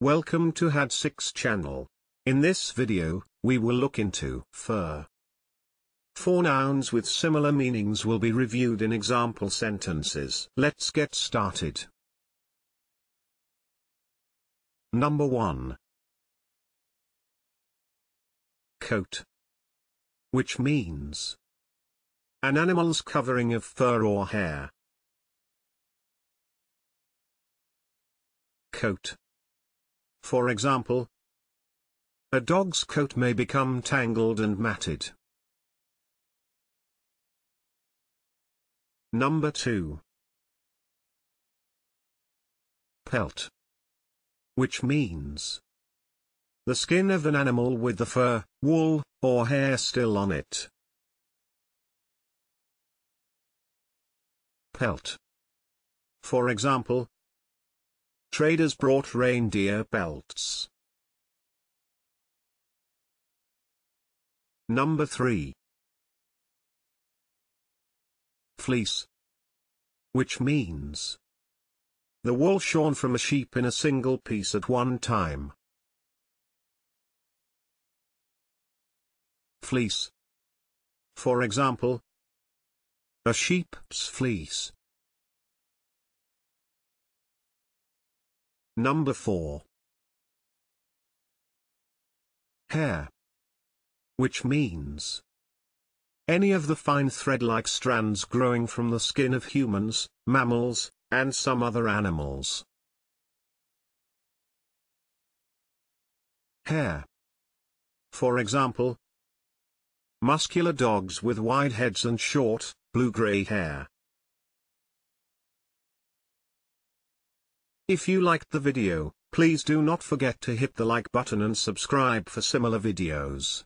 Welcome to HAD6 channel. In this video, we will look into fur. Four nouns with similar meanings will be reviewed in example sentences. Let's get started. Number 1. Coat. Which means an animal's covering of fur or hair. Coat. For example, a dog's coat may become tangled and matted. Number 2. Pelt. Which means the skin of an animal with the fur, wool, or hair still on it. Pelt. For example, traders brought reindeer pelts. Number 3. Fleece. Which means the wool shorn from a sheep in a single piece at one time. Fleece. For example, a sheep's fleece. Number 4. Hair. Which means any of the fine thread-like strands growing from the skin of humans, mammals, and some other animals. Hair. For example, muscular dogs with wide heads and short, blue-gray hair. If you liked the video, please do not forget to hit the like button and subscribe for similar videos.